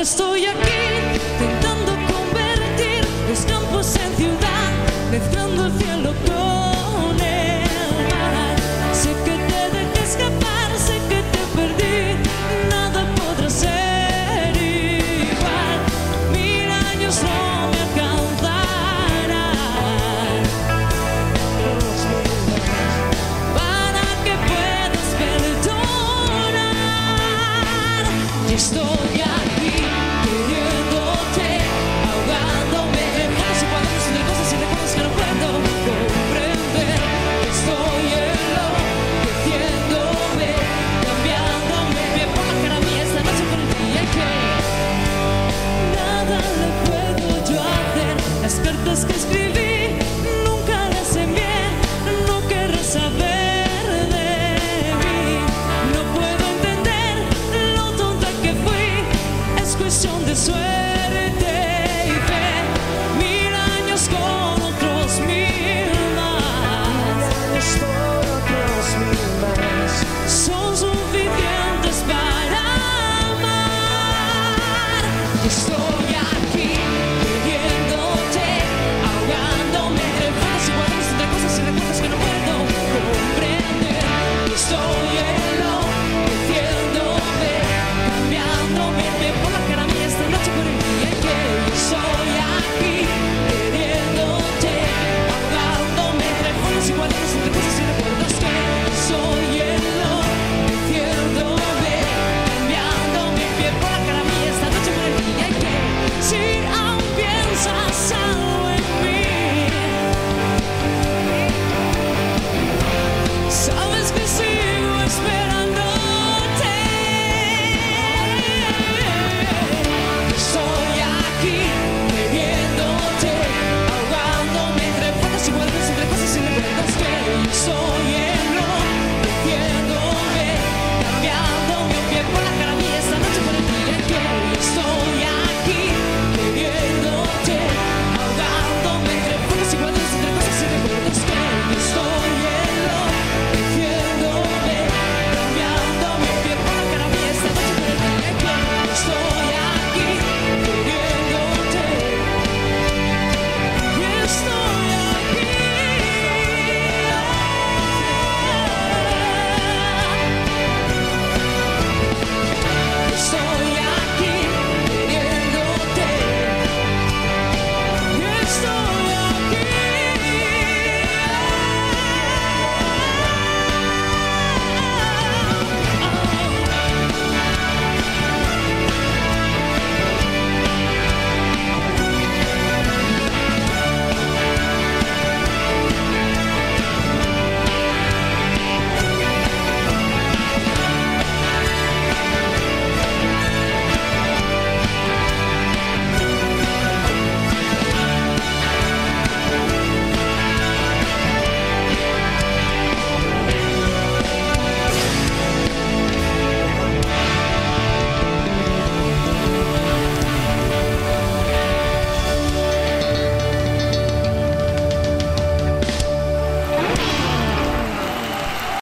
estoy aquí intentando convertir los campos en ciudad, mezclando el cielo con el mar. Sé que te dejé escapar, sé que te perdí, nada podrá ser igual. Mil años no me alcanzarán para que puedas perdonar. Y estoy